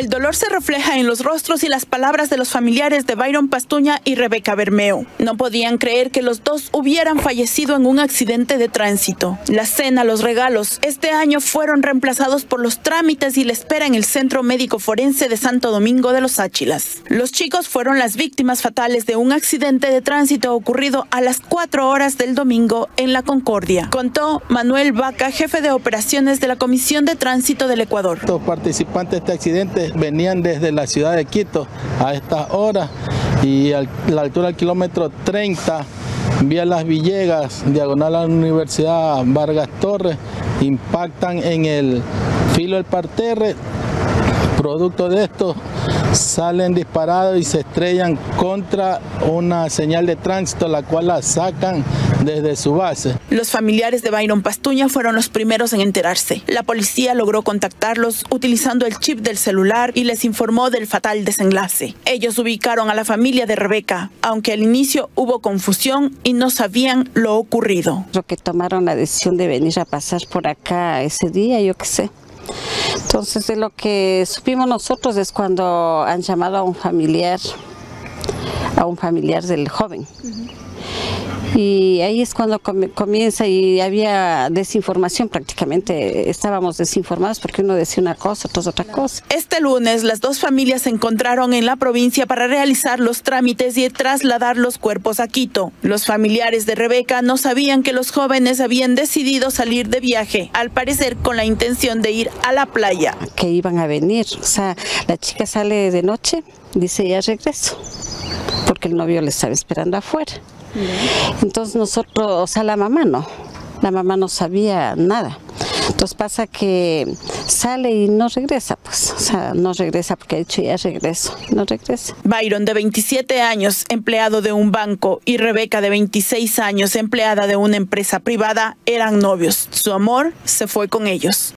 El dolor se refleja en los rostros y las palabras de los familiares de Byron Pastuña y Rebeca Bermeo. No podían creer que los dos hubieran fallecido en un accidente de tránsito. La cena, los regalos, este año fueron reemplazados por los trámites y la espera en el Centro Médico Forense de Santo Domingo de los Áchilas. Los chicos fueron las víctimas fatales de un accidente de tránsito ocurrido a las 4 horas del domingo en La Concordia, contó Manuel Vaca, jefe de operaciones de la Comisión de Tránsito del Ecuador. Los participantes de este accidente venían desde la ciudad de Quito a estas horas y a la altura del kilómetro 30 vía Las Villegas, diagonal a la Universidad Vargas Torres, impactan en el filo del parterre. Producto de esto salen disparados y se estrellan contra una señal de tránsito, la cual la sacan desde su base. Los familiares de Byron Pastuña fueron los primeros en enterarse. La policía logró contactarlos utilizando el chip del celular y les informó del fatal desenlace. Ellos ubicaron a la familia de Rebeca, aunque al inicio hubo confusión y no sabían lo ocurrido. Lo que tomaron la decisión de venir a pasar por acá ese día, yo qué sé. Entonces de lo que supimos nosotros es cuando han llamado a un familiar, a un familiar del joven y ahí es cuando comienza y había desinformación prácticamente, estábamos desinformados porque uno decía una cosa, otro otra cosa. Este lunes las dos familias se encontraron en la provincia para realizar los trámites y trasladar los cuerpos a Quito. Los familiares de Rebeca no sabían que los jóvenes habían decidido salir de viaje, al parecer con la intención de ir a la playa. Que iban a venir, o sea, la chica sale de noche, dice ya regreso, porque el novio le estaba esperando afuera. Entonces nosotros, o sea, la mamá no, la mamá no sabía nada. Entonces pasa que sale y no regresa, pues, o sea, no regresa porque ha dicho ya regreso, no regresa. Byron, de 27 años, empleado de un banco, y Rebeca, de 26 años, empleada de una empresa privada, eran novios. Su amor se fue con ellos.